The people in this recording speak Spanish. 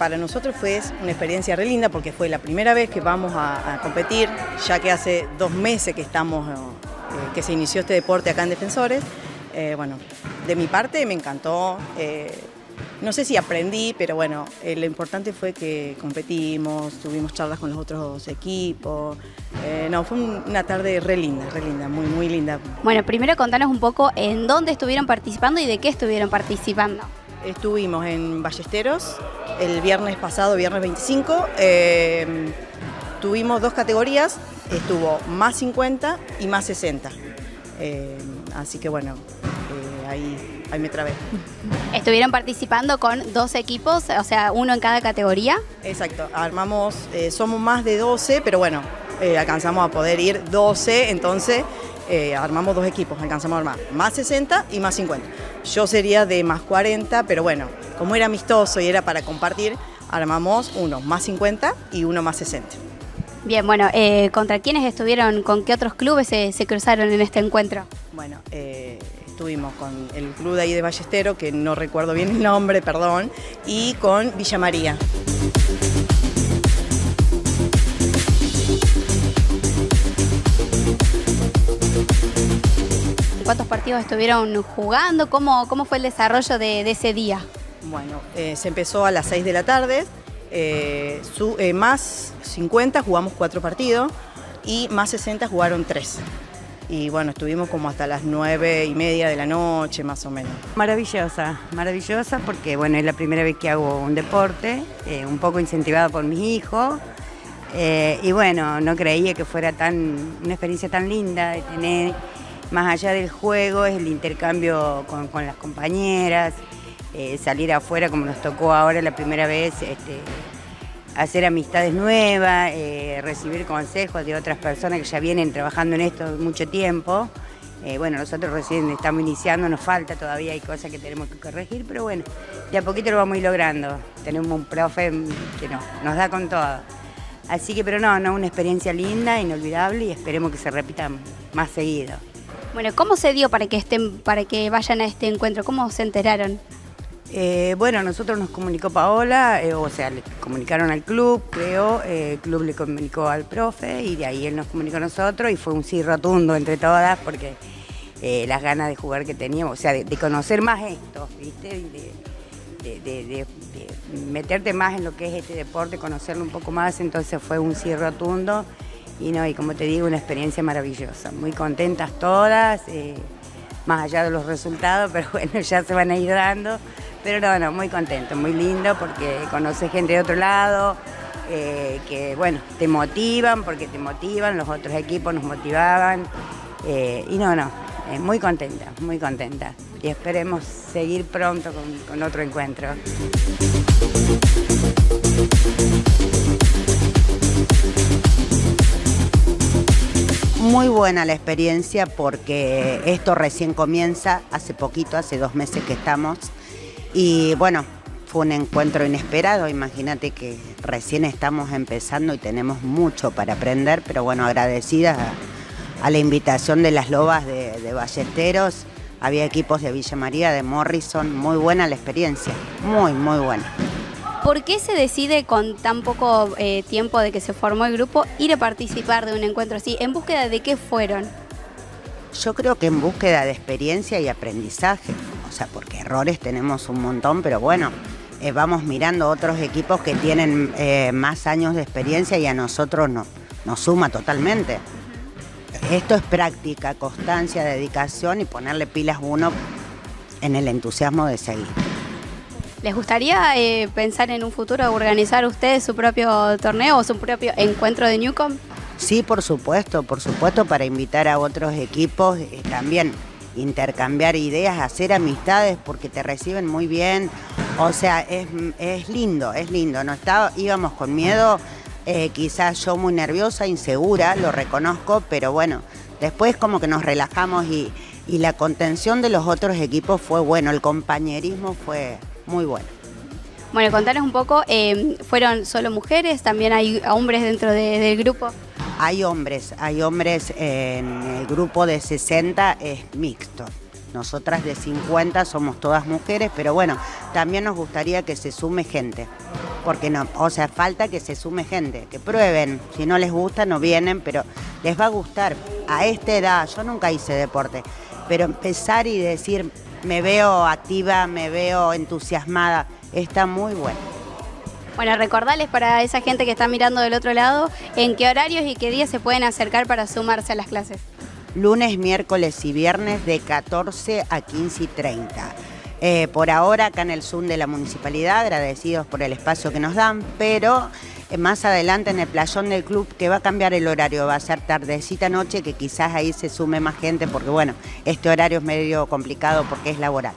para nosotros fue una experiencia re linda porque fue la primera vez que vamos a, competir, ya que hace dos meses que estamos, eh, que se inició este deporte acá en Defensores. Eh, bueno, de mi parte me encantó. Eh, no sé si aprendí, pero bueno, lo importante fue que competimos, tuvimos charlas con los otros equipos. no, fue una tarde re linda, re linda, muy, muy linda. Bueno, primero contanos un poco en dónde estuvieron participando y de qué estuvieron participando. Estuvimos en Ballesteros el viernes pasado, viernes 25. Eh, tuvimos dos categorías, estuvo más 50 y más 60. Eh, así que bueno, eh, ahí, ahí me trabé. ¿Estuvieron participando con dos equipos, o sea, uno en cada categoría? Exacto, armamos, somos más de 12, pero bueno, alcanzamos a poder ir 12, entonces eh, armamos dos equipos, alcanzamos a armar más 60 y más 50. Yo sería de más 40, pero bueno, como era amistoso y era para compartir, armamos uno más 50 y uno más 60. Bien, bueno, eh, ¿contra quiénes estuvieron, con qué otros clubes se, cruzaron en este encuentro? Bueno, eh, estuvimos con el club de ahí de Ballestero, que no recuerdo bien el nombre, perdón, y con Villa María. cuántos partidos estuvieron jugando, cómo, cómo fue el desarrollo de, ese día. Bueno, eh, se empezó a las 6 de la tarde, eh, eh, más 50 jugamos cuatro partidos y más 60 jugaron tres. Y bueno, estuvimos como hasta las 9 y media de la noche, más o menos. Maravillosa, maravillosa porque bueno, es la primera vez que hago un deporte, un poco incentivado por mis hijos. y bueno, no creía que fuera tan una experiencia tan linda de tener más allá del juego, es el intercambio con, las compañeras, eh, salir afuera como nos tocó ahora la primera vez, este, hacer amistades nuevas, eh, recibir consejos de otras personas que ya vienen trabajando en esto mucho tiempo. Eh, bueno, nosotros recién estamos iniciando, nos falta todavía, hay cosas que tenemos que corregir, pero bueno, de a poquito lo vamos a ir logrando. Tenemos un profe que no, nos da con todo. Así que, pero no, no, una experiencia linda, inolvidable y esperemos que se repita más seguido. Bueno, ¿cómo se dio para que estén, para que vayan a este encuentro? ¿Cómo se enteraron? Eh, bueno, nosotros nos comunicó Paola, eh, o sea, le comunicaron al club, creo, eh, el club le comunicó al profe y de ahí él nos comunicó a nosotros y fue un sí rotundo entre todas porque las ganas de jugar que teníamos, o sea, de, conocer más esto, ¿viste? De, de, meterte más en lo que es este deporte, conocerlo un poco más, entonces fue un sí rotundo y no, y como te digo, una experiencia maravillosa. Muy contentas todas, más allá de los resultados, pero bueno, ya se van a ir dando. Pero no, no, muy contento, muy lindo porque conoces gente de otro lado, eh, que bueno, te motivan, porque te motivan, los otros equipos nos motivaban. Eh, y no, no, muy contenta, muy contenta. Y esperemos seguir pronto con otro encuentro. Muy buena la experiencia porque esto recién comienza, hace poquito, hace dos meses que estamos. Y bueno, fue un encuentro inesperado, imagínate que recién estamos empezando y tenemos mucho para aprender, pero bueno, agradecidas a, la invitación de las lobas de, de, Ballesteros, había equipos de Villa María, de Morrison, muy buena la experiencia, muy, muy buena. ¿Por qué se decide con tan poco eh, tiempo de que se formó el grupo ir a participar de un encuentro así? ¿En búsqueda de qué fueron? Yo creo que en búsqueda de experiencia y aprendizaje. O sea, porque errores tenemos un montón, pero bueno, eh, vamos mirando otros equipos que tienen eh, más años de experiencia y a nosotros no, nos suma totalmente. Esto es práctica, constancia, dedicación y ponerle pilas uno en el entusiasmo de seguir. ¿Les gustaría eh, pensar en un futuro organizar ustedes su propio torneo o su propio encuentro de Newcom? Sí, por supuesto, por supuesto, para invitar a otros equipos, también intercambiar ideas, hacer amistades, porque te reciben muy bien. O sea, es, lindo, es lindo. No estaba, íbamos con miedo, eh, quizás yo muy nerviosa, insegura, lo reconozco, pero bueno, después como que nos relajamos y, y la contención de los otros equipos fue bueno, el compañerismo fue muy bueno. Bueno, contanos un poco, eh, ¿fueron solo mujeres? ¿También hay hombres dentro del grupo? Hay hombres, hay hombres en el grupo de 60, es mixto. Nosotras de 50 somos todas mujeres, pero bueno, también nos gustaría que se sume gente. Porque no, o sea, falta que se sume gente, que prueben. Si no les gusta, no vienen, pero les va a gustar. A esta edad, yo nunca hice deporte, pero empezar y decir, me veo activa, me veo entusiasmada, está muy bueno. Bueno, recordarles para esa gente que está mirando del otro lado, en qué horarios y qué días se pueden acercar para sumarse a las clases lunes, miércoles y viernes de 14 a 15 y 30. Eh, por ahora acá en el Zoom de la municipalidad, agradecidos por el espacio que nos dan, pero eh, más adelante en el playón del club que va a cambiar el horario, va a ser tardecita noche, que quizás ahí se sume más gente, porque bueno, este horario es medio complicado porque es laboral.